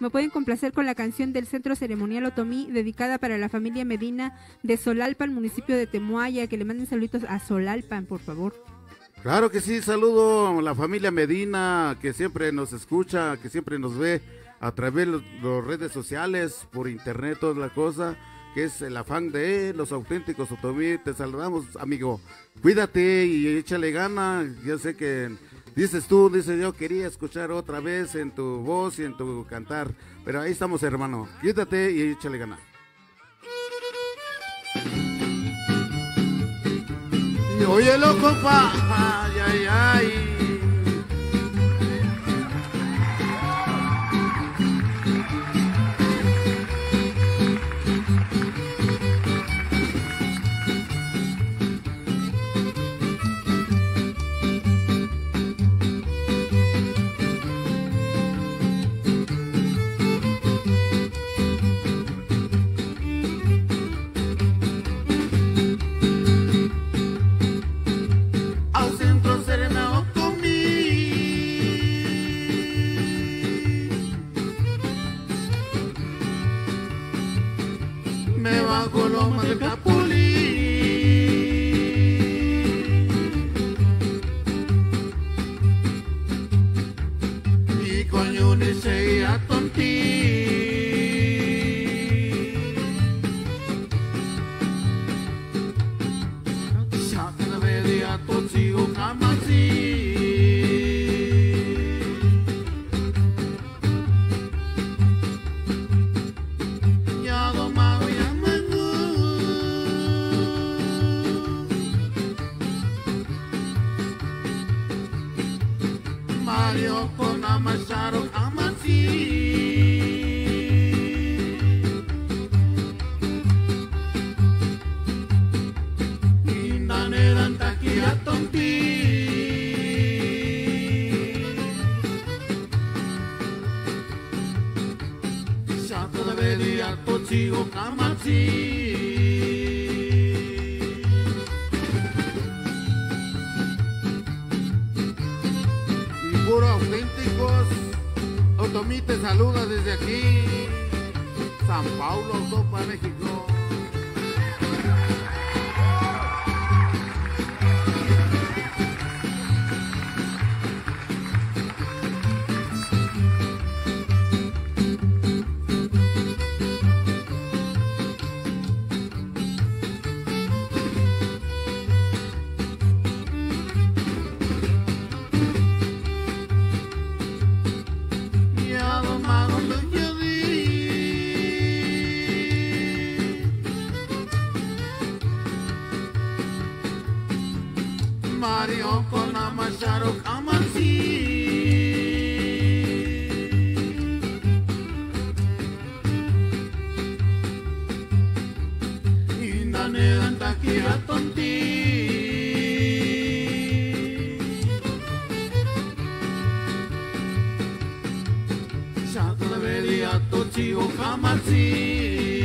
Me pueden complacer con la canción del Centro Ceremonial Otomí, dedicada para la familia Medina de Solalpan, municipio de Temuaya. Que le manden saluditos a Solalpan, por favor. Claro que sí, saludo a la familia Medina, que siempre nos escucha, que siempre nos ve a través de las redes sociales, por internet, toda la cosa, que es el afán de los auténticos Otomí. Te saludamos, amigo. Cuídate y échale gana. Ya sé que dices tú, dices yo, quería escuchar otra vez en tu voz y en tu cantar. Pero ahí estamos, hermano. Cuídate y échale gana. Oye, loco, pa, ay, ay, ay. aroma del capulín. Y con Yunice y a Tontín. walioko na masharo amasi indanera ntakia tompi Shako auténticos. Otomí te saluda desde aquí, San Paulo, Sopa, México. Mario con ama Shahrukh Amansi İnanen takia tonti Şatla veli atto ciu kamatsi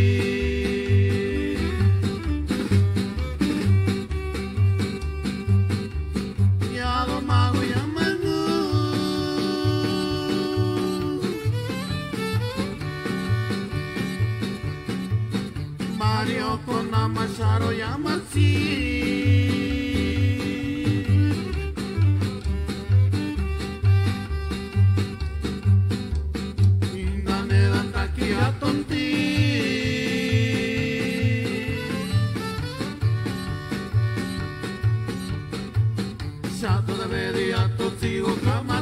yoko namasharo yamasi Shato da vedi a tozzigo camaro